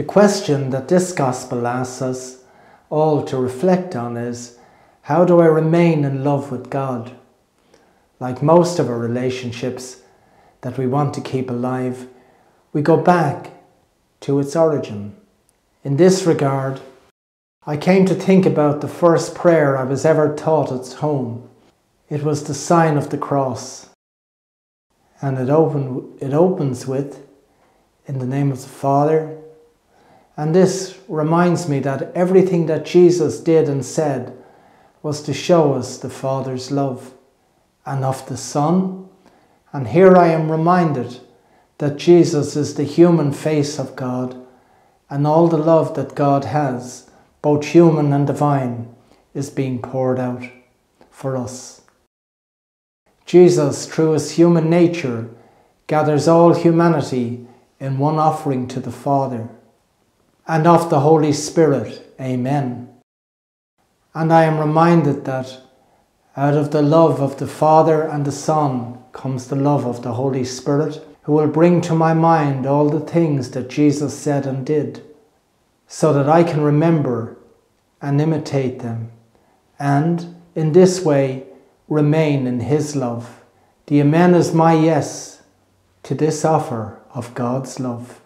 The question that this gospel asks us all to reflect on is how do I remain in love with God? Like most of our relationships that we want to keep alive, we go back to its origin. In this regard, I came to think about the first prayer I was ever taught at home. It was the sign of the cross. And it, it opens with, In the name of the Father. And this reminds me that everything that Jesus did and said was to show us the Father's love and of the Son. And here I am reminded that Jesus is the human face of God and all the love that God has, both human and divine, is being poured out for us. Jesus, through his human nature, gathers all humanity in one offering to the Father. And of the Holy Spirit, Amen. And I am reminded that out of the love of the Father and the Son comes the love of the Holy Spirit who will bring to my mind all the things that Jesus said and did, so that I can remember and imitate them, and in this way remain in His love. The Amen is my yes to this offer of God's love.